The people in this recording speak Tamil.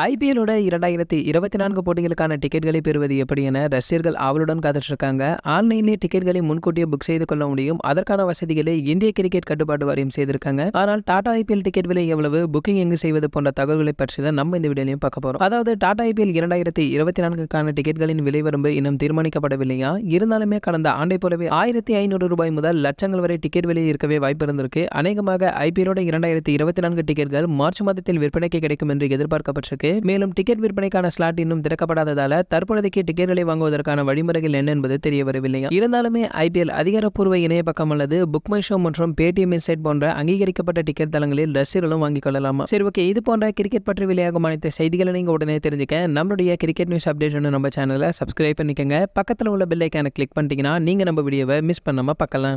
ஐபிஎல்லோட இரண்டாயிரத்தி இருபத்தி நான்கு போட்டிகளுக்கான டிக்கெட்களை பெறுவது எப்படி என ரசிகர்கள் ஆவலுடன் காத்துட்ருக்காங்க. ஆன்லைன்லேயே டிக்கெட்களை முன்கூட்டியே புக் செய்து கொள்ள முடியும். அதற்கான வசதிகளை இந்திய கிரிக்கெட் கட்டுப்பாட்டு வாரியம் செய்திருக்காங்க. ஆனால் டாடா ஐபிஎல் டிக்கெட் விலை எவ்வளவு? புக்கிங் எங்கு செய்வது போன்ற தகவல்களை பற்றி தான் நம்ம இந்த வீடியோலையும் பார்க்க போகிறோம் அதாவது டாடா ஐபிஎல் இரண்டாயிரத்தி இருபத்தி நான்குக்கான டிக்கெட்களின் விலை வரம்பு இன்னும் தீர்மானிக்கப்படவில்லையா? இருந்தாலுமே கடந்த ஆண்டை போலவே ஆயிரத்தி ஐநூறு ரூபாய் முதல் லட்சங்கள் வரை டிக்கெட் விலை இருக்கவே வாய்ப்பு இருந்திருக்கு. அநேகமாக ஐபிஎலோட இரண்டாயிரத்தி இருபத்தி நான்கு டிக்கெட்கள் மார்ச் மாதத்தில் விற்பனைக்கு கிடைக்கும் என்று எதிர்பார்க்கப்பட்டிருக்கு. மேலும் டிக்கெட் விற்பனைக்கான ஸ்லாட் இன்னும் திறக்கப்படாததால தற்போதைக்கு டிக்கெட்களை வாங்குவதற்கான வழிமுறைகள் என்ன என்பது தெரிய வரவில்லை. இருந்தாலுமே ஐபிஎல் அதிகாரப்பூர்வ இணைய பக்கம் அல்லது புக் மை ஷோ மற்றும் பேடிஎம் இன்சைட் போன்ற அங்கீகரிக்கப்பட்ட டிக்கெட் தளங்களில் ரசிகர்களும் வாங்கிக் கொள்ளலாமா. சரி ஓகே. இது போன்ற கிரிக்கெட் பற்றி வெளியாகும் அனைத்து செய்திகளை நீங்க உடனே தெரிஞ்சுக்க. நம்மளுடைய கிரிக்கெட் நியூஸ் அப்டேட் நம்ம சேனலை சப்ஸ்கிரைப் பண்ணிக்கங்க. பக்கத்தில் உள்ள பெல் கிளிக் பண்ணிட்டீங்கன்னா நீங்க நம்ம வீடியோவை மிஸ் பண்ணாம பார்க்கலாம்.